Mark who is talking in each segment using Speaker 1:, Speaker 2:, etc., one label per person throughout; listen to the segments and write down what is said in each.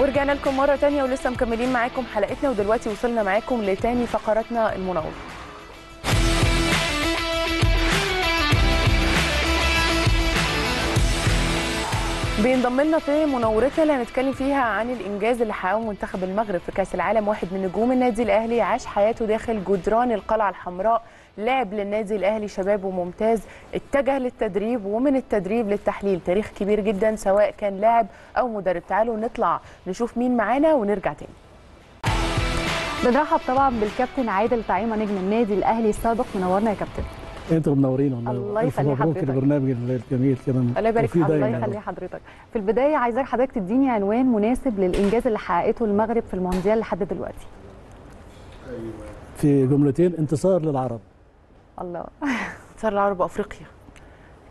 Speaker 1: ورجعنا لكم مرة تانية ولسه مكملين معاكم حلقتنا ودلوقتي وصلنا معاكم لتاني فقراتنا المناورة بينضم لنا في مناورتنا اللي هنتكلم فيها عن الإنجاز اللي حققه منتخب المغرب في كأس العالم واحد من نجوم النادي الأهلي عاش حياته داخل جدران القلعة الحمراء. لعب للنادي الأهلي شباب وممتاز اتجه للتدريب ومن التدريب للتحليل. تاريخ كبير جدا سواء كان لاعب أو مدرب. تعالوا نطلع نشوف مين معانا ونرجع تاني.
Speaker 2: بنرحب طبعا بالكابتن عادل طعيمه نجم النادي الأهلي السابق. منورنا يا كابتن.
Speaker 3: أنتوا منورين والله.
Speaker 2: الله يخلي حضرتك.
Speaker 3: البرنامج الجميل كده.
Speaker 1: الله يبارك فيك.
Speaker 2: الله. يخلي حضرتك. في البداية عايزاك حضرتك تديني عنوان مناسب للإنجاز اللي حققته المغرب في المونديال لحد دلوقتي.
Speaker 3: في جملتين انتصار للعرب.
Speaker 2: الله.
Speaker 1: صار العرب افريقيا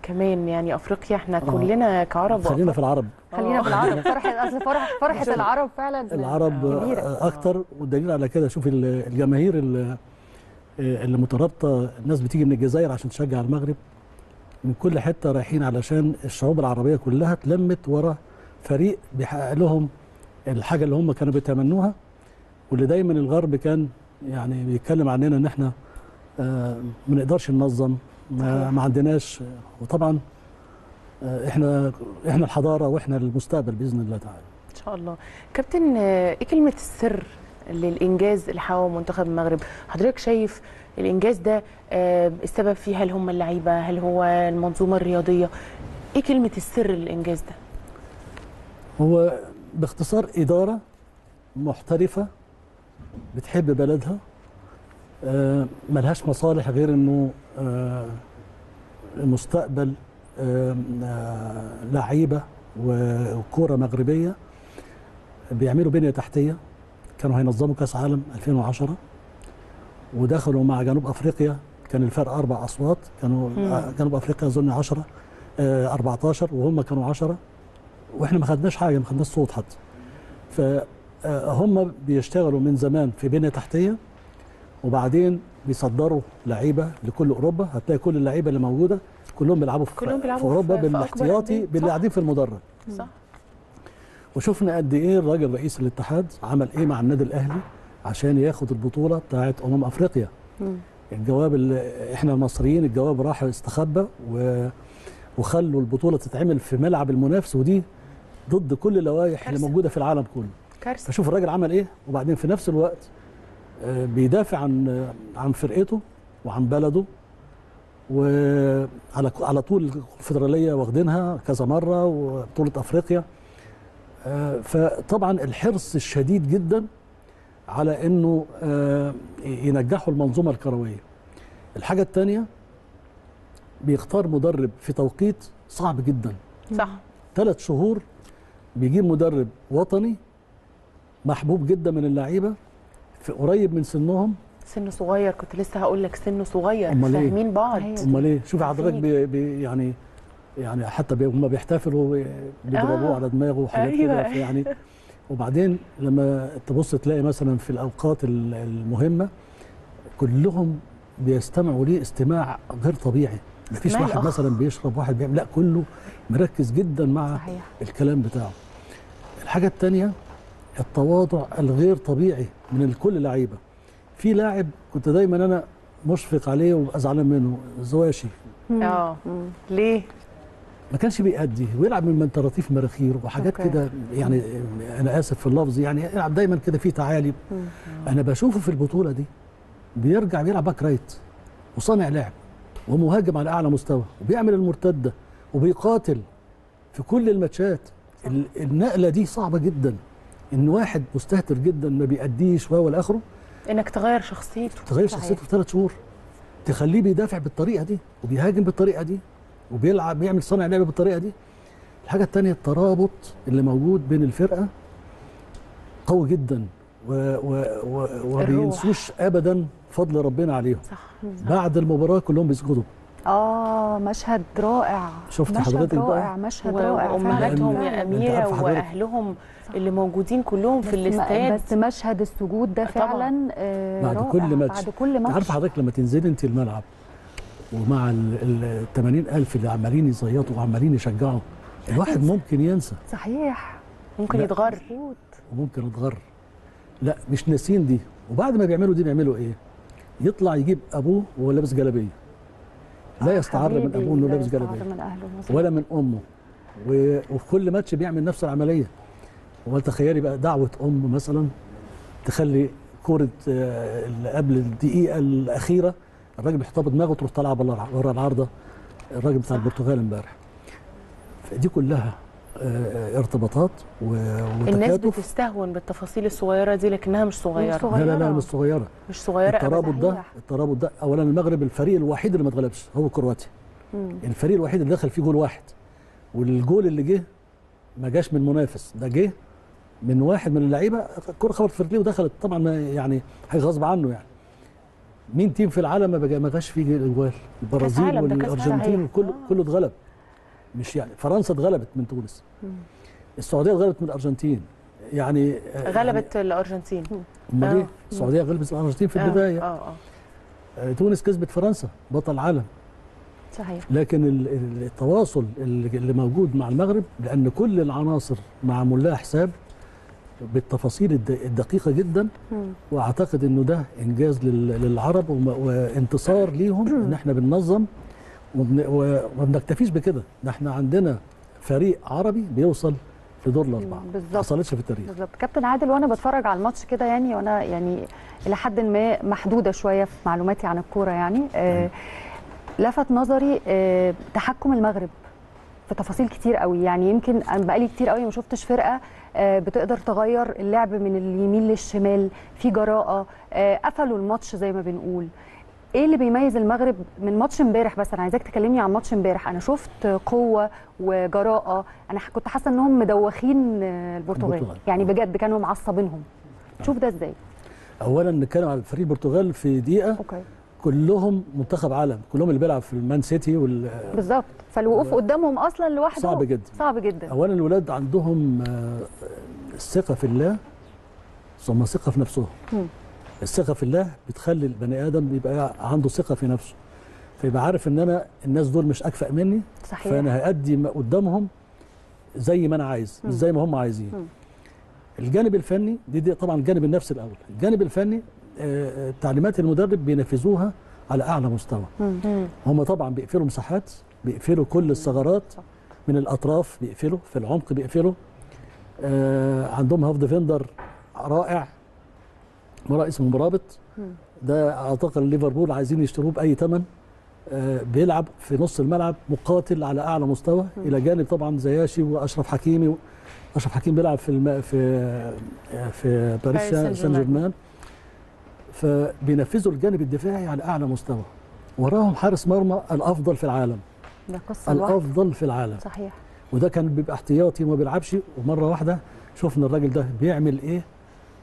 Speaker 1: كمان يعني أفريقيا إحنا
Speaker 3: آه.
Speaker 1: كلنا كعرب.
Speaker 3: خلينا في العرب.
Speaker 2: خلينا
Speaker 1: آه.
Speaker 2: بالعرب فرحه أصل فرح فرحه العرب فعلا
Speaker 3: العرب
Speaker 2: كبيرة.
Speaker 3: آه، أكتر والدليل على كده شوف ال- الجماهير اللي, مترابطة الناس بتيجي من الجزائر عشان تشجع المغرب. من كل حتة رايحين علشان الشعوب العربية كلها اتلمت ورا فريق بيحقق لهم الحاجة اللي هم كانوا بيتمنوها. واللي دايما الغرب كان يعني بيتكلم عننا إن إحنا ما نقدرش ننظم. ما,
Speaker 1: صحيح.
Speaker 3: ما عندناش. وطبعا آه، إحنا إحنا الحضارة وإحنا المستقبل بإذن الله تعالى.
Speaker 1: إن شاء الله. كابتن آه، إيه كلمة السر للإنجاز اللي حققه منتخب المغرب؟ حضرتك شايف الإنجاز ده آه، السبب فيه؟ هل هم اللعيبة؟ هل هو المنظومة الرياضية؟ إيه كلمة السر للإنجاز ده؟
Speaker 3: هو باختصار إدارة محترفة بتحب بلدها آه، ملهاش مصالح غير إنه آه، مستقبل آه، آه، لعيبة وكورة مغربية بيعملوا بنية تحتية. كانوا هينظموا كأس عالم 2010 ودخلوا مع جنوب أفريقيا. كان الفرق أربع أصوات. كانوا
Speaker 1: مم.
Speaker 3: آه، جنوب أفريقيا أظن 10 آه، 14 وهم كانوا 10 وإحنا ما خدناش حاجة ما خدناش صوت حتى. فهم بيشتغلوا من زمان في بنية تحتية. وبعدين بيصدروا لعيبة لكل أوروبا هتلاقي كل اللعيبة اللي موجودة كلهم بيلعبوا في,
Speaker 1: كلهم بيلعبوا
Speaker 3: في
Speaker 1: أوروبا
Speaker 3: بالاحتياطي. باللي. قاعدين في المدرج
Speaker 1: صح
Speaker 3: وشفنا قد إيه الراجل رئيس الاتحاد عمل إيه مع النادي الأهلي عشان ياخد البطولة بتاعت أمم أفريقيا
Speaker 2: مم.
Speaker 3: الجواب اللي إحنا المصريين الجواب راح استخبى و... وخلوا البطولة تتعمل في ملعب المنافس ودي ضد كل اللوائح اللي. موجودة في العالم كله
Speaker 1: كارثة
Speaker 3: فشوف الراجل عمل إيه وبعدين في نفس الوقت بيدافع عن عن فرقته وعن بلده وعلى على طول الفدراليه واخدينها كذا مرة وبطولة أفريقيا. آه، فطبعا الحرص الشديد جدا على إنه آه، ينجحوا المنظومة الكروية. الحاجة الثانية بيختار مدرب في توقيت صعب جدا.
Speaker 1: صح.
Speaker 3: ثلاث شهور بيجيب مدرب وطني محبوب جدا من اللعيبة في قريب من سنهم
Speaker 1: سنه صغير كنت لسه هقول لك سنه صغير
Speaker 3: إيه؟
Speaker 1: فاهمين بعض
Speaker 2: أيوة.
Speaker 3: أمال إيه شوف
Speaker 1: عارفين.
Speaker 3: حضرتك بي بي يعني يعني حتى بي هم بيحتفلوا بي- بيضربوه
Speaker 1: آه.
Speaker 3: على دماغه وحاجات
Speaker 1: أيوة.
Speaker 3: كده يعني وبعدين لما تبص تلاقي مثلا في الأوقات ال- المهمة كلهم بيستمعوا ليه استماع غير طبيعي مفيش واحد
Speaker 1: الأخ.
Speaker 3: مثلا بيشرب واحد بيعمل لا كله مركز جدا مع
Speaker 2: صحيح
Speaker 3: الكلام بتاعه الحاجة التانية التواضع الغير طبيعي من كل لعيبة في لاعب كنت دايما أنا مشفق عليه وببقى زعلان منه زواشي.
Speaker 2: آه.
Speaker 1: ليه
Speaker 3: ما كانش بيأدي ويلعب من من طراطيف مراخير وحاجات. كده يعني أنا آسف في اللفظ يعني يلعب دايما كده في تعالي
Speaker 2: مم.
Speaker 3: أنا بشوفه في البطولة دي بيرجع بيلعب back right وصانع لعب ومهاجم على أعلى مستوى وبيعمل المرتدة وبيقاتل في كل الماتشات ال- النقلة دي صعبة جدا إن واحد مستهتر جدا ما بيأديش وهو الآخره
Speaker 1: إنك تغير شخصيته
Speaker 3: تغير. شخصيته في ثلاث شهور تخليه بيدافع بالطريقة دي وبيهاجم بالطريقة دي وبيلعب بيعمل صانع لعب بالطريقة دي الحاجة التانية الترابط اللي موجود بين الفرقة قوي جدا و و و وما بينسوش أبدا فضل ربنا عليهم
Speaker 1: صح
Speaker 3: بعد المباراة كلهم بيسجدوا
Speaker 2: آه مشهد رائع
Speaker 3: شفت
Speaker 2: مشهد
Speaker 3: حضرتك بقى؟
Speaker 2: رائع مشهد
Speaker 1: و-
Speaker 2: رائع
Speaker 1: وأمهاتهم
Speaker 2: فعلاً.
Speaker 1: يا
Speaker 3: أميرة.
Speaker 1: وأهلهم اللي موجودين كلهم في الاستاد.
Speaker 2: بس مشهد السجود ده
Speaker 1: طبعاً.
Speaker 2: فعلا آه،
Speaker 3: بعد
Speaker 2: رائع.
Speaker 3: كل ماتش.
Speaker 2: بعد كل
Speaker 3: انت
Speaker 2: ماتش.
Speaker 3: عارف حضرتك لما تنزلي انت الملعب ومع ال 80000 اللي عمالين يزيطوا وعمالين يشجعوا الواحد ممكن ينسى.
Speaker 2: صحيح.
Speaker 1: ممكن. يتغر.
Speaker 3: وممكن اتغر لا مش ناسين دي. وبعد ما بيعملوا دي بيعملوا إيه؟ يطلع يجيب أبوه وهو لابس جلابية. لا يستعر من أبوه إنه
Speaker 2: لا
Speaker 3: لابس جلابية.
Speaker 2: من أهله مظبوط.
Speaker 3: ولا من أمه. و- وفي كل ماتش بيعمل نفس العملية. وتخيلي بقى دعوة أم مثلا تخلي كورة آه، اللي قبل الدقيقة الأخيرة الراجل بيحطها بدماغه تروح طالعة بره العارضة الراجل بتاع البرتغال امبارح فدي كلها آه، ارتباطات و-
Speaker 1: الناس بتستهون بالتفاصيل الصغيرة دي لكنها مش صغيرة
Speaker 2: صغيرة.
Speaker 3: لا لا لا مش صغيرة
Speaker 1: مش صغيرة
Speaker 3: الترابط ده. الترابط ده اولا المغرب الفريق الوحيد اللي ما اتغلبش هو كرواتيا. الفريق الوحيد اللي دخل فيه جول واحد والجول اللي جه ما جاش من منافس ده جه من واحد من اللعيبة الكره خبطت في رجليه ودخلت. طبعا ما يعني حاجة غصب عنه يعني. مين تيم في العالم ما جاش فيه جوال البرازيل
Speaker 1: والأرجنتين.
Speaker 3: وكله
Speaker 1: آه.
Speaker 3: كله اتغلب. مش يعني فرنسا اتغلبت من تونس. السعودية اتغلبت من الأرجنتين. يعني آه،
Speaker 1: غلبت الأرجنتين.
Speaker 3: يعني امال
Speaker 1: آه.
Speaker 3: إيه السعودية غلبت الأرجنتين في
Speaker 1: آه،
Speaker 3: البداية.
Speaker 1: آه آه.
Speaker 3: آه، تونس كسبت فرنسا بطل العالم
Speaker 2: صحيح.
Speaker 3: لكن ال- ال- التواصل اللي اللي موجود مع المغرب لأن كل العناصر معمول لها حساب بالتفاصيل الد- الدقيقة جدا. وأعتقد إنه ده إنجاز لل- للعرب وانتصار ليهم إن إحنا بننظم. وما بنكتفيش بكده. ده إحنا عندنا فريق عربي بيوصل في دور الأربعة. ما حصلتش في التاريخ.
Speaker 2: بالظبط. كابتن عادل وأنا بتفرج على الماتش كده يعني وأنا يعني إلى حد ما محدودة شوية في معلوماتي عن الكورة يعني. آه لفت نظري آه تحكم المغرب في تفاصيل كتير قوي. يعني يمكن أنا بقالي كتير قوي ما شفتش فرقة بتقدر تغير اللعب من اليمين للشمال في جراءة. آه قفلوا الماتش زي ما بنقول. إيه اللي بيميز المغرب من ماتش امبارح بس أنا عايزاك تكلمني عن ماتش امبارح. أنا شفت قوة وجراءة. أنا كنت حاسة إنهم مدوخين آه، البرتغال. يعني بجد كانوا معصبينهم. تشوف ده إزاي.
Speaker 3: اولا نتكلم على فريق البرتغال في دقيقة.
Speaker 2: أوكي.
Speaker 3: كلهم منتخب عالم كلهم اللي بيلعب في المان سيتي وال
Speaker 2: بالظبط فالوقوف قدامهم أصلا لوحده
Speaker 3: صعب جدا.
Speaker 2: صعب جدا
Speaker 3: اولا الولاد عندهم آه، الثقة في الله ثم ثقة في نفسهم. الثقة في الله بتخلي البني آدم يبقى عنده ثقة في نفسه فيبقى عارف إن أنا الناس دول مش أكفأ مني
Speaker 2: صحيح
Speaker 3: فأنا هأدي قدامهم زي ما أنا عايز مش. زي ما هم عايزين
Speaker 2: مم.
Speaker 3: الجانب الفني دي, دي طبعا الجانب النفسي الأول الجانب الفني آه، آه، تعليمات المدرب بينفذوها على أعلى مستوى
Speaker 2: مم.
Speaker 1: مم.
Speaker 3: هم طبعا بيقفلوا مساحات بيقفلوا كل الثغرات. من الأطراف بيقفلوا في العمق بيقفلوا آه عندهم half defender رائع مرا اسمه مرابط
Speaker 2: مم.
Speaker 3: ده أعتقد ليفربول عايزين يشتروه بأي ثمن آه بيلعب في نص الملعب مقاتل على أعلى مستوى إلى جانب طبعا زياشي وأشرف حكيمي اشرف حكيمي بيلعب في الم... في آه، في باريس
Speaker 1: سان
Speaker 3: جيرمان فبينفذوا الجانب الدفاعي على أعلى مستوى. وراهم حارس مرمى الأفضل في العالم.
Speaker 2: ده قصة
Speaker 3: الأفضل في العالم.
Speaker 2: صحيح.
Speaker 3: وده كان بيبقى احتياطي وما بيلعبش. ومرة واحدة شفنا الراجل ده بيعمل إيه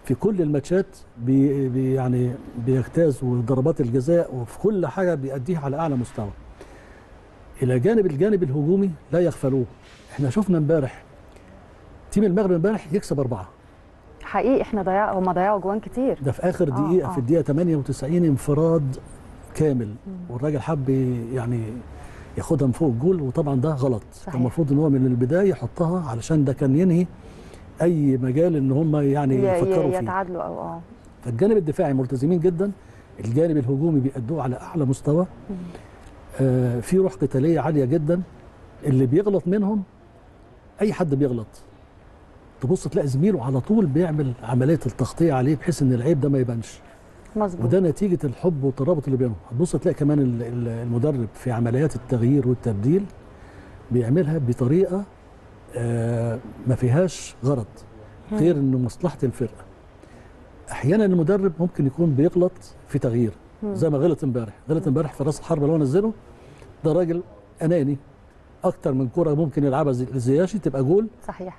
Speaker 3: في كل الماتشات بي بي يعني بيجتاز وضربات الجزاء وفي كل حاجة بيأديها على أعلى مستوى. إلى جانب الجانب الهجومي لا يغفلوه. إحنا شفنا امبارح تيم المغرب امبارح يكسب أربعة.
Speaker 2: حقيقي إحنا ضيع هم ضيعوا جوان كتير.
Speaker 3: ده في آخر
Speaker 2: آه،
Speaker 3: دقيقة
Speaker 2: آه.
Speaker 3: في الدقيقه 98 انفراد كامل والراجل حب يعني ياخدها من فوق الجول وطبعا ده غلط.
Speaker 2: صحيح.
Speaker 3: المفروض إن هو من البداية يحطها علشان ده كان ينهي أي مجال إن هم يعني يفكروا فيه.
Speaker 2: يتعادلوا أو آه.
Speaker 3: فالجانب الدفاعي ملتزمين جدا الجانب الهجومي بيأدوه على أعلى مستوى. آه في روح قتالية عالية جدا اللي بيغلط منهم أي حد بيغلط. تبص تلاقي زميله على طول بيعمل عملية التغطية عليه بحيث إن العيب ده ما يبانش.
Speaker 2: مظبوط.
Speaker 3: وده نتيجة الحب والترابط اللي بينهم. هتبص تلاقي كمان ال- ال- المدرب في عمليات التغيير والتبديل بيعملها بطريقة آه ما فيهاش غرض غير إنه مصلحة الفرقة. أحيانا المدرب ممكن يكون بيغلط في تغيير. زي ما غلط امبارح. غلط امبارح في راس الحربة اللي هو نزله ده راجل أناني أكتر من كره ممكن يلعبها زي- لزياشي تبقى جول.
Speaker 2: صحيح.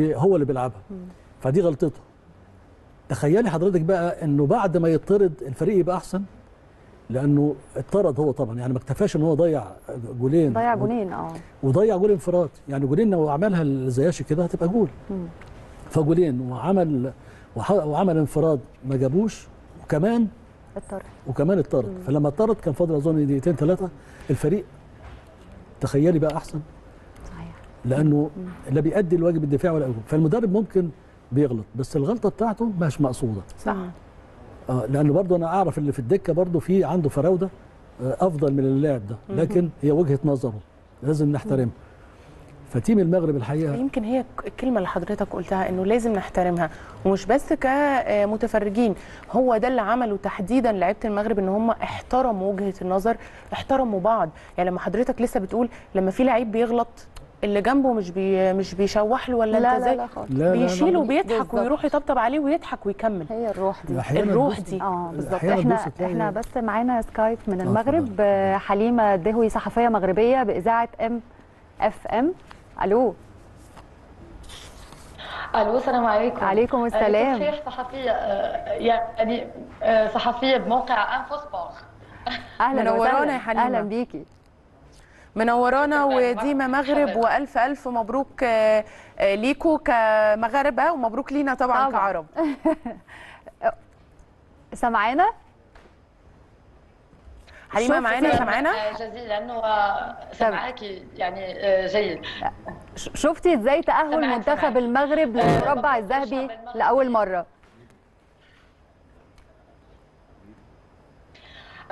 Speaker 3: هو اللي بيلعبها. فدي غلطته. تخيلي حضرتك بقى إنه بعد ما يطرد الفريق يبقى أحسن؟ لأنه اتطرد هو طبعا. يعني ما اكتفاش إن هو ضيع جولين.
Speaker 2: ضيع جونين آه.
Speaker 3: وضيع جول انفراد. يعني جولين لو عملها لزياشي كده هتبقى جول. فجولين. وعمل وعمل انفراد ما جابوش. وكمان
Speaker 2: اضطر
Speaker 3: وكمان اتطرد فلما اتطرد كان فاضل أظن دقيقتين ثلاثة. الفريق تخيلي بقى
Speaker 2: أحسن.
Speaker 3: لأنه لا بيأدي الواجب الدفاعي ولا الهجوم فالمدرب ممكن بيغلط بس الغلطة بتاعته مش مقصودة.
Speaker 1: صح.
Speaker 3: آه لأن برضه أنا أعرف اللي في الدكة برضه في عنده فراودة آه، أفضل من اللاعب ده. لكن هي وجهة نظره لازم نحترمها. فتيم المغرب الحقيقة
Speaker 1: يمكن هي الكلمة اللي حضرتك قلتها إنه لازم نحترمها ومش بس كمتفرجين هو ده اللي عمله تحديدا لعيبة المغرب إن هم احترموا وجهة النظر احترموا بعض. يعني لما حضرتك لسه بتقول لما في لعيب بيغلط اللي جنبه مش بي مش بيشوح له ولا
Speaker 2: لا
Speaker 1: انت
Speaker 2: لا
Speaker 1: زي
Speaker 2: لا خالص.
Speaker 3: لا لا
Speaker 1: بيشيل
Speaker 3: لا.
Speaker 1: وبيضحك. ويروح يطبطب عليه ويضحك ويكمل.
Speaker 2: هي الروح دي.
Speaker 1: الروح دي.
Speaker 2: آه بالظبط.
Speaker 3: إحنا
Speaker 2: إحنا بس معانا سكايب من
Speaker 3: آه،
Speaker 2: المغرب. آه، حليمة دهوي صحفية مغربية بإذاعة MFM ألو.
Speaker 4: ألو السلام عليكم.
Speaker 2: عليكم السلام.
Speaker 4: آه، شيخ صحفية آه، يعني صحفية بموقع Info Sport
Speaker 2: أهلا
Speaker 1: منورانا
Speaker 2: وسهلا. أهلا بيكي.
Speaker 1: منورانا. وديما مغرب. وألف ألف مبروك آه، آه، ليكوا كمغاربة ومبروك لينا طبعا,
Speaker 2: طبعاً.
Speaker 1: كعرب
Speaker 2: سامعانا حليمة
Speaker 1: معانا سامعانا
Speaker 4: آه، جزيلا وسمعاكي يعني جيد
Speaker 2: ش- شفتي إزاي
Speaker 4: تأهل
Speaker 2: منتخب. المغرب للمربع الذهبي. لأول مرة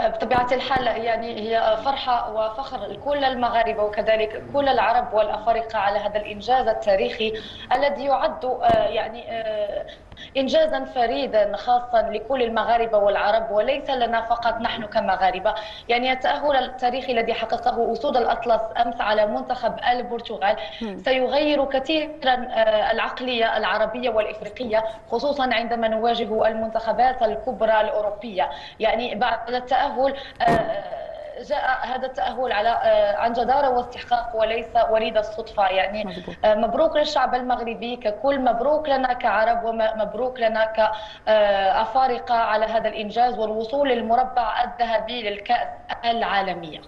Speaker 4: بطبيعة الحال يعني هي فرحة وفخر لكل المغاربة وكذلك كل العرب والأفارقة على هذا الإنجاز التاريخي الذي يعد آه، يعني آه، إنجازا فريدا خاصا لكل المغاربة والعرب وليس لنا فقط نحن كمغاربة. يعني التأهل التاريخي الذي حققه أسود الأطلس أمس على منتخب البرتغال. سيغير كثيرا آه، العقلية العربية والإفريقية خصوصا عندما نواجه المنتخبات الكبرى الأوروبية. يعني بعد التأهل آه، جاء هذا التأهل على آه، عن جدارة واستحقاق وليس وليد الصدفة. يعني. آه، مبروك للشعب المغربي ككل مبروك لنا كعرب ومبروك لنا كأفارقة على هذا الإنجاز والوصول للمربع الذهبي للكأس العالمية.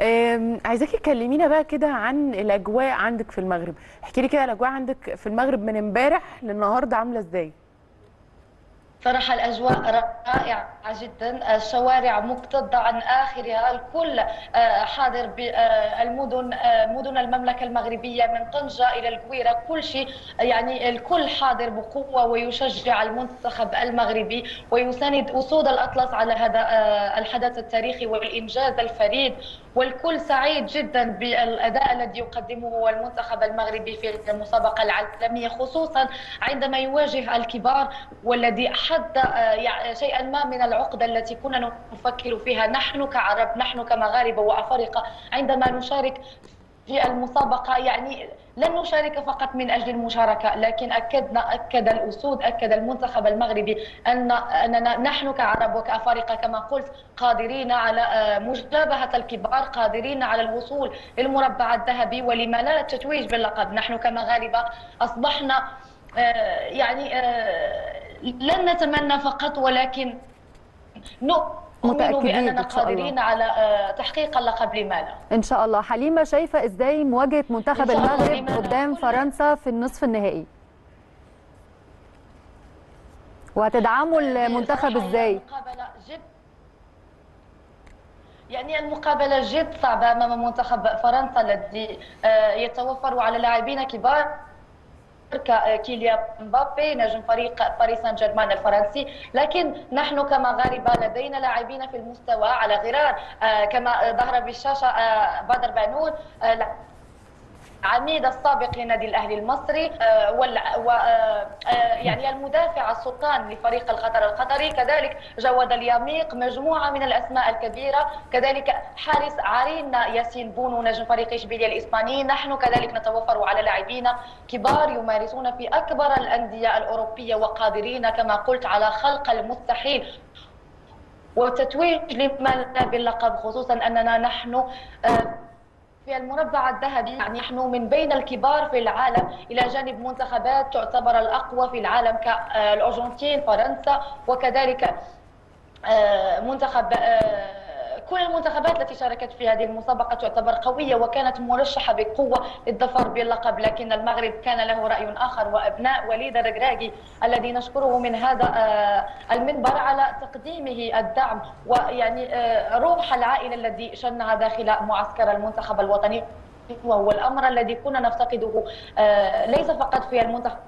Speaker 1: آم، عايزاكي تكلمينا بقى كده عن الأجواء عندك في المغرب. احكي لي كده الأجواء عندك في المغرب من امبارح للنهارده عاملة إزاي؟
Speaker 4: صراحة الأجواء رائعة جدا. الشوارع مكتظة عن آخرها. الكل آه، حاضر بالمدن مدن المملكة المغربية من طنجة إلى القويرة كل شيء يعني الكل حاضر بقوة ويشجع المنتخب المغربي ويساند أسود الأطلس على هذا آه، الحدث التاريخي والإنجاز الفريد. والكل سعيد جدا بالأداء الذي يقدمه المنتخب المغربي في المسابقة العالمية خصوصا عندما يواجه الكبار والذي حد آه، شيئا ما من العقدة التي كنا نفكر فيها. نحن كعرب نحن كمغاربة وأفارقة عندما نشارك في المسابقة يعني لن نشارك فقط من أجل المشاركة لكن أكدنا أكد الأسود أكد المنتخب المغربي أن أننا نحن كعرب وكأفارقة كما قلت قادرين على آه، مجابهة الكبار قادرين على الوصول للمربع الذهبي ولما لا التتويج باللقب نحن كمغاربة أصبحنا آه، يعني آه، لن نتمنى فقط ولكن
Speaker 2: متأكدين
Speaker 4: بأننا
Speaker 2: إن.
Speaker 4: قادرين على آه، تحقيق اللقب لما لا
Speaker 2: إن شاء الله. حليمة شايفة إزاي مواجهة منتخب
Speaker 4: إن.
Speaker 2: المغرب
Speaker 4: لماذا؟
Speaker 2: قدام فرنسا في النصف النهائي؟ وهتدعموا المنتخب
Speaker 4: هي
Speaker 2: إزاي؟
Speaker 4: المقابلة جد يعني المقابلة جد صعبة أمام منتخب فرنسا الذي آه، يتوفر على لاعبين كبار. كيليان مبابي نجم فريق باريس سان جيرمان الفرنسي. لكن نحن كمغاربه لدينا لاعبين في المستوى على غرار آه، كما ظهر بالشاشة آه، بدر بانون آه، عميد السابق لنادي الأهلي المصري آه، آه، آه، يعني المدافع السلطان لفريق قطر القطري. كذلك جواد اليميق مجموعة من الأسماء الكبيرة. كذلك حارس عرين ياسين بونو نجم فريق اشبيليا الإسباني. نحن كذلك نتوفر على لاعبين كبار يمارسون في أكبر الأندية الأوروبية وقادرين كما قلت على خلق المستحيل. وتتويج لما لا باللقب خصوصا أننا نحن في المربع الذهبي يعني نحن من بين الكبار في العالم إلى جانب منتخبات تعتبر الأقوى في العالم كالارجنتين فرنسا وكذلك آه، منتخب آه، كل المنتخبات التي شاركت في هذه المسابقة تعتبر قوية وكانت مرشحة بقوة للظفر باللقب لكن المغرب كان له رأي آخر وأبناء وليد الركراكي الذي نشكره من هذا آه، المنبر على تقديمه الدعم ويعني آه، روح العائلة الذي شنها داخل معسكر المنتخب الوطني. وهو الأمر الذي كنا نفتقده آه، ليس فقط في المنتخب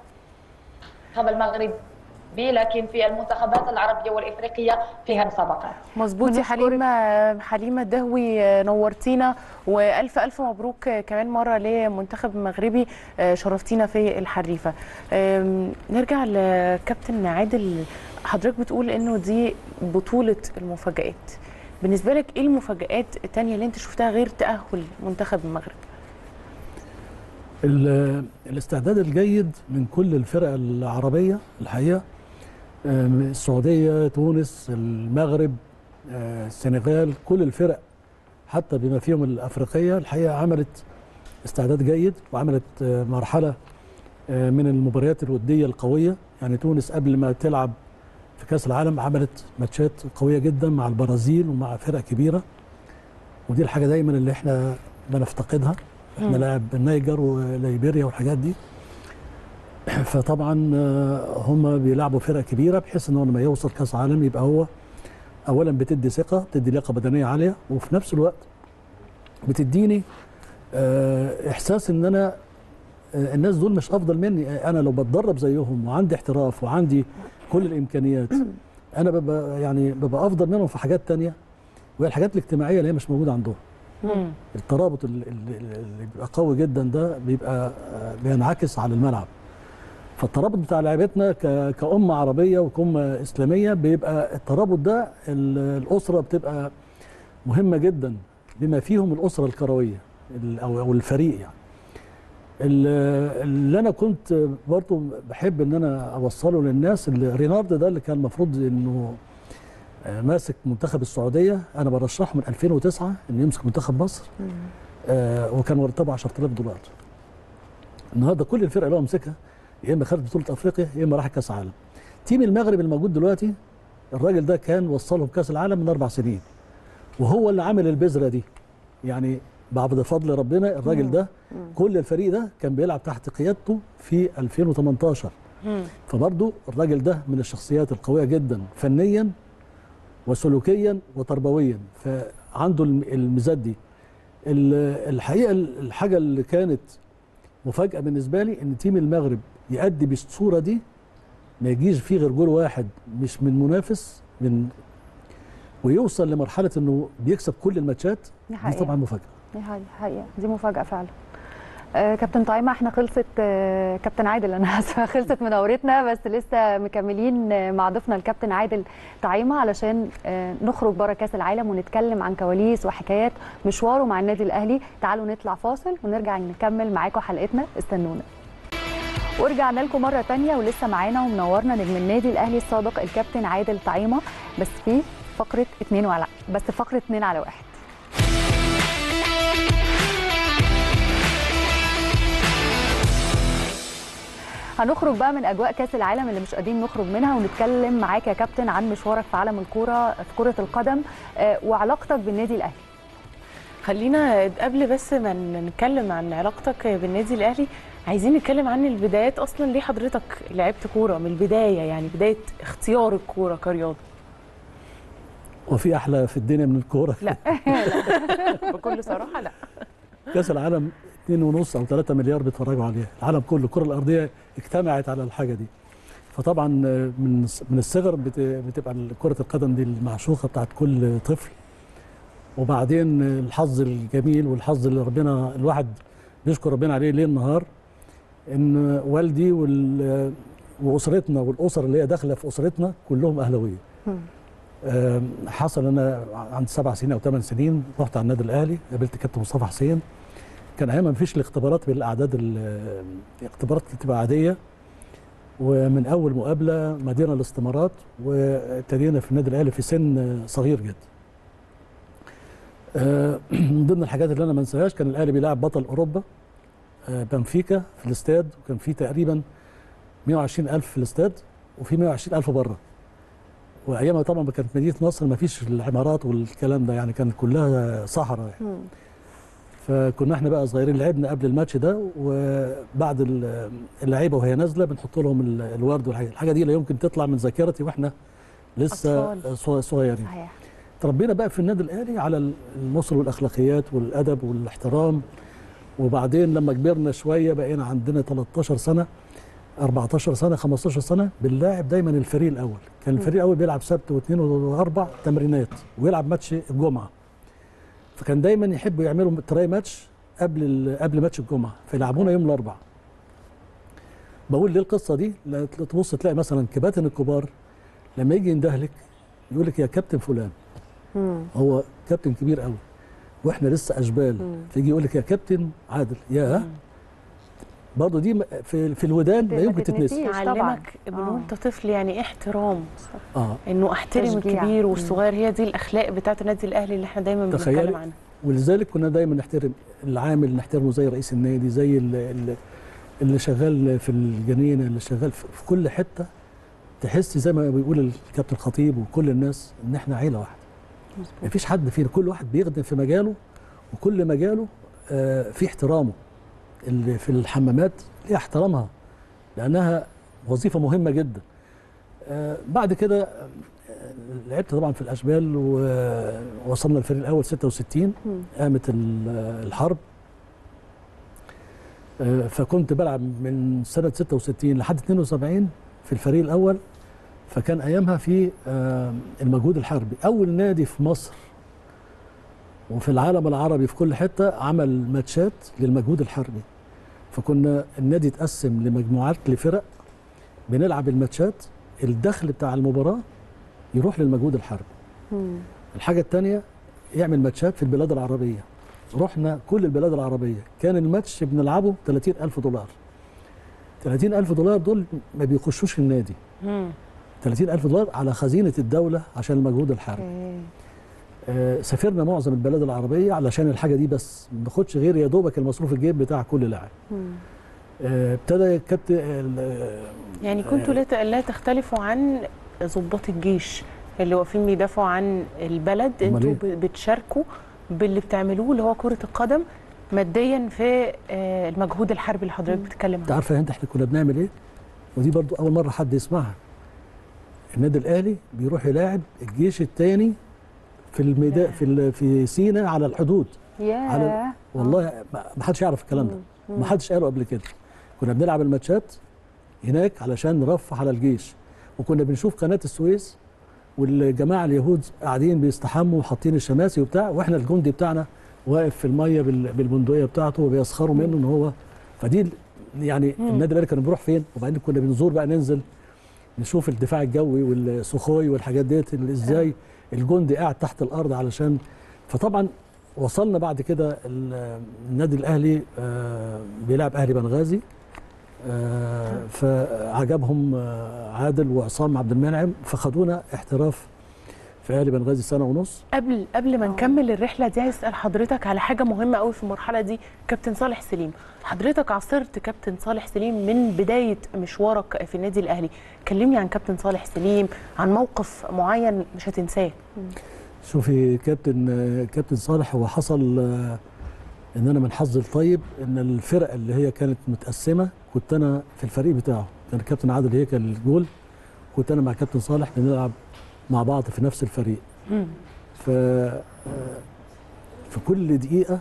Speaker 4: المغربي لكن في المنتخبات العربية والإفريقية فيها مسابقات
Speaker 1: مظبوط. حليمة. حليمة الدهوي نورتينا. وألف ألف مبروك كمان مرة لمنتخب المغربي شرفتينا في الحريفة. نرجع لكابتن عادل. حضرتك بتقول إنه دي بطولة المفاجآت. بالنسبة لك إيه المفاجآت التانية اللي أنت شفتها غير تأهل منتخب المغرب؟
Speaker 3: ال- الاستعداد الجيد من كل الفرق العربية الحقيقة آم، السعودية تونس المغرب آه، السنغال كل الفرق حتى بما فيهم الأفريقية الحقيقة عملت استعداد جيد وعملت آه، مرحلة آه، من المباريات الودية القوية. يعني تونس قبل ما تلعب في كأس العالم عملت ماتشات قوية جدا مع البرازيل ومع فرق كبيرة. ودي الحاجة دايما اللي إحنا بنفتقدها.
Speaker 1: إحنا.
Speaker 3: لاعب النيجر وليبيريا والحاجات دي. فطبعا آه، هم بيلعبوا فرق كبيرة بحيث إن هو لما يوصل كأس عالم يبقى هو اولا بتدي ثقة بتدي لياقة بدنية عالية وفي نفس الوقت بتديني آه، إحساس إن أنا آه، الناس دول مش أفضل مني. أنا لو بتدرب زيهم وعندي احتراف وعندي كل الإمكانيات أنا ببقى يعني ببقى أفضل منهم في حاجات تانية وهي الحاجات الاجتماعية اللي هي مش موجودة عندهم. الترابط ال- ال- اللي بيبقى قوي جدا ده بيبقى بينعكس على الملعب. فالترابط بتاع لعيبتنا ك- كأمة عربية وكأمة إسلامية بيبقى الترابط ده ال- الأسرة بتبقى مهمة جدا بما فيهم الأسرة الكروية ال- أو الفريق يعني. ال- اللي أنا كنت برضو بحب إن أنا أوصله للناس اللي رينارد ده اللي كان المفروض إنه ماسك منتخب السعودية أنا برشحه من 2009 إنه يمسك منتخب مصر آه وكان مرتبه 10000 دولار النهارده كل الفرق اللي هو مسكها يا إما خدت بطولة أفريقيا يا إما راح كأس عالم. تيم المغرب الموجود دلوقتي الراجل ده كان وصلهم كأس العالم من أربع سنين وهو اللي عامل البذرة دي. يعني بعد فضل ربنا الراجل ده كل الفريق ده كان بيلعب تحت قيادته في 2018
Speaker 1: مم.
Speaker 3: فبرضه الراجل ده من الشخصيات القوية جدا فنيا وسلوكيا وتربويا. فعنده الم- الميزات دي. ال- الحقيقة ال- الحاجة اللي كانت مفاجأة بالنسبة لي إن تيم المغرب يأدي بالصورة دي ما يجيش فيه غير جول واحد مش من منافس من ويوصل لمرحلة إنه بيكسب كل الماتشات
Speaker 2: دي
Speaker 3: دي طبعا مفاجأة.
Speaker 2: دي حقيقة- دي مفاجأة فعلا. آه كابتن طعيمة إحنا خلصت آه كابتن عادل. أنا آسفة خلصت مناورتنا بس لسه مكملين آه مع ضيفنا الكابتن عادل طعيمة علشان آه نخرج بره كأس العالم ونتكلم عن كواليس وحكايات مشواره مع النادي الأهلي. تعالوا نطلع فاصل ونرجع نكمل معاكم حلقتنا. استنونا. ورجعنا لكم مرة تانية ولسه معانا ومنورنا نجم النادي الأهلي السابق الكابتن عادل طعيمة. بس في فقرة اتنين على بس فقرة اتنين على واحد. هنخرج بقى من أجواء كأس العالم اللي مش قادرين نخرج منها ونتكلم معاك يا كابتن عن مشوارك في عالم الكورة في كرة القدم آه، وعلاقتك بالنادي الأهلي.
Speaker 1: خلينا قبل بس ما نتكلم عن علاقتك بالنادي الأهلي عايزين نتكلم عن البدايات أصلا. ليه حضرتك لعبت كورة من البداية؟ يعني بداية اختيار الكورة كرياضة.
Speaker 3: وفي أحلى في الدنيا من الكورة.
Speaker 1: لا. بكل صراحة لا.
Speaker 3: كأس العالم 2.5 أو 3 مليار بيتفرجوا عليها. العالم كله الكرة الأرضية اجتمعت على الحاجة دي. فطبعا من من الصغر بت- بتبقى كرة القدم دي المعشوقة بتاعت كل طفل. وبعدين الحظ الجميل والحظ اللي ربنا الواحد بيشكر ربنا عليه ليل نهار. إن والدي وال وأسرتنا والأسر اللي هي داخلة في أسرتنا كلهم أهلاوية. حصل أنا عند سبع سنين أو ثمان سنين رحت على النادي الأهلي قابلت كابتن مصطفى حسين. كان أيام ما فيش الاختبارات بالأعداد ال- الاختبارات كانت بتبقى عاديه ومن أول مقابلة مدينا الاستمارات وابتدينا في النادي الأهلي في سن صغير جدا. آه، من ضمن الحاجات اللي أنا ما انساهاش كان الأهلي بيلعب بطل أوروبا. بنفيكا في الاستاد وكان في تقريبا 120 ألف في الاستاد وفي 120 ألف بره وأيامها طبعا كانت مدينة نصر ما فيش العمارات والكلام ده يعني كانت كلها صحراء يعني. فكنا إحنا بقى صغيرين لعبنا قبل الماتش ده وبعد ال- اللعيبة وهي نازلة بنحط لهم ال- الورد والحاجة الحاجة دي لا يمكن تطلع من ذاكرتي وإحنا لسه
Speaker 1: أطفال.
Speaker 3: صغ- صغيرين.
Speaker 2: صحيح.
Speaker 3: تربينا بقى في النادي الأهلي على النصر والأخلاقيات والأدب والإحترام. وبعدين لما كبرنا شوية بقينا عندنا 13 سنة 14 سنة 15 سنة بنلاعب دايما الفريق الأول. كان الفريق الأول بيلعب سبت واثنين وأربع تمرينات ويلعب ماتش الجمعة. فكان دايما يحبوا يعملوا تراي ماتش قبل قبل ماتش الجمعة فيلعبونا يوم الأربعاء. بقول ليه القصة دي؟ تبص تلاقي مثلا كباتن الكبار لما يجي يندهلك يقول لك يا كابتن فلان. هو كابتن كبير قوي وإحنا لسه اشبال فيجي يقول لك يا كابتن عادل يا برضه دي في في الودان
Speaker 2: ما
Speaker 3: لا يمكن. تتنسي.
Speaker 2: طبعاً.
Speaker 1: يعلمك من
Speaker 2: آه.
Speaker 1: وأنت طفل يعني إيه احترام
Speaker 3: آه.
Speaker 1: إنه أحترم
Speaker 2: تشجيع.
Speaker 1: الكبير والصغير هي دي الأخلاق بتاعت النادي الأهلي اللي إحنا دايما. بنتكلم عنها.
Speaker 3: ولذلك كنا دايما نحترم العامل نحترمه زي رئيس النادي زي ال- ال- اللي شغال في الجنينة اللي شغال في في كل حتة. تحس زي ما بيقول الكابتن خطيب وكل الناس إن إحنا عيلة واحدة. مفيش حد فينا. كل واحد بيخدم في مجاله وكل مجاله آه، في احترامه. اللي في الحمامات ليها احترامها لأنها وظيفة مهمة جدا. آه، بعد كده آه، لعبت طبعا في الأشبال ووصلنا الفريق الأول 66
Speaker 2: مم.
Speaker 3: قامت ال- الحرب. فكنت بلعب من سنة 66 لحد 72 في الفريق الأول. فكان أيامها في آه، المجهود الحربي. أول نادي في مصر وفي العالم العربي في كل حتة عمل ماتشات للمجهود الحربي. فكنا النادي اتقسم لمجموعات لفرق بنلعب الماتشات الدخل بتاع المباراة يروح للمجهود الحربي.
Speaker 2: مم.
Speaker 3: الحاجة التانية يعمل ماتشات في البلاد العربية. رحنا كل البلاد العربية. كان الماتش بنلعبه 30 ألف دولار. 30 ألف دولار دول ما بيخشوش النادي.
Speaker 1: مم.
Speaker 3: 30 ألف دولار على خزينة الدولة عشان المجهود الحربي. آه سافرنا معظم البلاد العربية علشان الحاجة دي بس ما ناخدش غير يا دوبك المصروف الجيب بتاع كل لاعب. آه، ابتدى كابتن ال-
Speaker 1: يعني كنتوا لا لا تختلفوا عن ضباط الجيش اللي واقفين بيدافعوا عن البلد أنتوا
Speaker 3: إيه؟
Speaker 1: بتشاركوا باللي بتعملوه اللي هو كرة القدم ماديا في آه، المجهود الحربي اللي حضرتك بتتكلم
Speaker 3: أنت
Speaker 1: عنه
Speaker 3: عارفه انت إحنا كنا بنعمل إيه؟ ودي برضو أول مرة حد يسمعها. النادي الأهلي بيروح يلاعب الجيش الثاني في الميدان في في سينا على الحدود.
Speaker 2: ياه.
Speaker 3: والله ما حدش يعرف الكلام ده. ما حدش قاله قبل كده. كنا بنلعب الماتشات هناك علشان نرفه على الجيش. وكنا بنشوف قناة السويس والجماعة اليهود قاعدين بيستحموا وحاطين الشماسي وبتاع وإحنا الجندي بتاعنا واقف في المية بال- بالبندقية بتاعته وبيسخروا منه إن هو. فدي يعني النادي الأهلي كان بيروح فين؟ وبعدين كنا بنزور بقى ننزل نشوف الدفاع الجوي والسخوي والحاجات ديت إزاي الجندي قاعد تحت الأرض علشان فطبعا وصلنا بعد كده ال- النادي الأهلي آه، بيلعب أهلي بنغازي آه، فعجبهم آه، عادل وعصام عبد المنعم فخدونا احتراف في أهلي بنغازي سنة ونص؟
Speaker 1: قبل قبل ما نكمل الرحلة دي عايز اسال حضرتك على حاجة مهمة قوي في المرحلة دي كابتن صالح سليم. حضرتك عاصرت كابتن صالح سليم من بداية مشوارك في النادي الأهلي. كلمني عن كابتن صالح سليم عن موقف معين مش هتنساه.
Speaker 3: شوفي كابتن كابتن صالح هو حصل آه، إن أنا من حظي الطيب إن الفرق اللي هي كانت متقسمة كنت أنا في الفريق بتاعه. كان كابتن عادل هيكل الجول كنت أنا مع كابتن صالح بنلعب مع بعض في نفس الفريق. ف آه، في كل دقيقة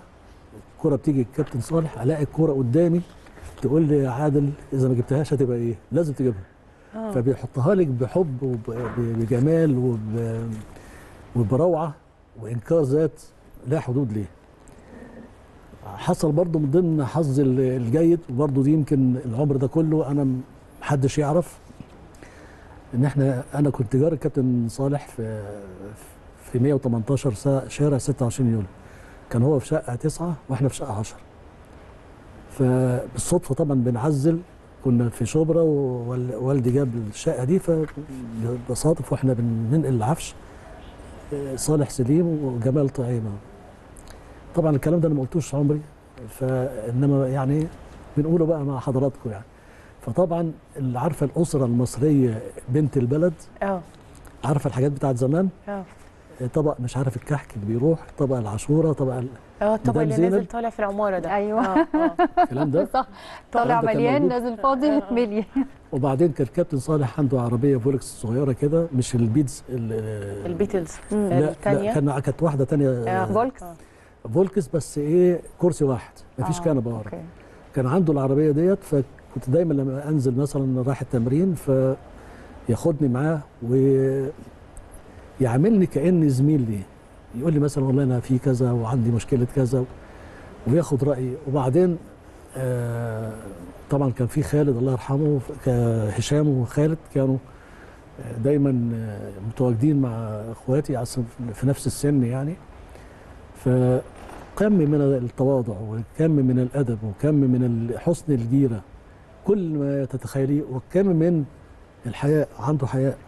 Speaker 3: الكرة بتيجي الكابتن صالح ألاقي الكرة قدامي تقول لي يا عادل إذا ما جبتهاش هتبقى إيه؟ لازم تجيبها.
Speaker 1: آه.
Speaker 3: فبيحطها لك بحب وبجمال وب... وبروعة وإنكار ذات لا حدود ليه. حصل برضو من ضمن حظي ال- الجيد وبرضو دي يمكن العمر ده كله أنا محدش يعرف. إن إحنا أنا كنت جار الكابتن صالح في في 118 سا- شارع 26 يوليو. كان هو في شقة تسعة وإحنا في شقة 10 فبالصدفه طبعا بنعزل كنا في شبرا ووالدي جاب الشقة دي فبصادف وإحنا بننقل العفش. صالح سليم وجمال طعيمه طبعا الكلام ده أنا ما قلتوش عمري فإنما يعني بنقوله بقى مع حضراتكم يعني. فطبعا اللي عارفة الأسرة المصرية بنت البلد؟
Speaker 1: آه.
Speaker 3: عارفة الحاجات بتاعت زمان؟
Speaker 1: آه.
Speaker 3: طبق مش عارف الكحك اللي بيروح طبق العاشورة طبق ال-
Speaker 1: آه الطبق اللي
Speaker 3: زينب.
Speaker 1: نازل طالع في العمارة ده.
Speaker 2: أيوة.
Speaker 1: آه آه.
Speaker 3: الكلام ده؟
Speaker 2: صح. طالع مليان. نازل فاضي متملي
Speaker 3: وبعدين كان الكابتن صالح عنده عربية فولكس صغيرة كده مش ال Beetles ال-
Speaker 1: ال Beetles.
Speaker 3: لا, لا
Speaker 1: الثانية؟
Speaker 3: كان كانت واحدة تانية.
Speaker 1: آه،
Speaker 2: فولكس.
Speaker 3: فولكس بس إيه كرسي واحد. مفيش
Speaker 2: آه،
Speaker 3: كنبة ورا. كان عنده العربية ديت كنت دايما لما أنزل مثلا رايح التمرين فياخدني معاه ويعاملني كأني زميل ليه. يقول لي مثلا والله أنا في كذا وعندي مشكلة كذا وياخد رأيي. وبعدين آه طبعا كان في خالد الله يرحمه هشام وخالد كانوا آه، دايما آه، متواجدين مع أخواتي في نفس السن يعني. فكم من التواضع وكم من الأدب وكم من حسن الجيرة كل ما تتخيليه وكم من الحياء عنده حياء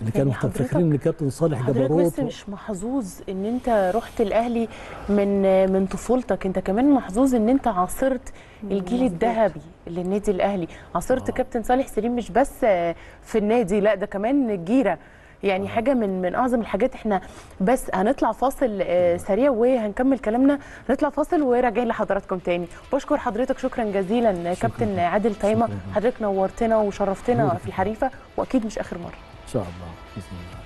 Speaker 3: اللي كانوا
Speaker 1: يعني
Speaker 3: فاكرين إن كابتن صالح جبروت
Speaker 1: بس مش محظوظ إن أنت رحت الاهلي من من طفولتك أنت كمان محظوظ إن أنت عاصرت الجيل الذهبي للنادي الأهلي. عاصرت
Speaker 3: آه.
Speaker 1: كابتن صالح سليم مش بس في النادي لأ ده كمان الجيره يعني حاجة من من أعظم الحاجات. إحنا بس هنطلع فاصل آه، سريع وهنكمل كلامنا. نطلع فاصل وراجعين لحضراتكم تاني. بشكر حضرتك شكرا جزيلا كابتن عادل
Speaker 3: شكراً.
Speaker 1: حضرتك نورتنا وشرفتنا. في الحريفة وأكيد مش آخر مرة.
Speaker 3: إن شاء الله بإذن الله.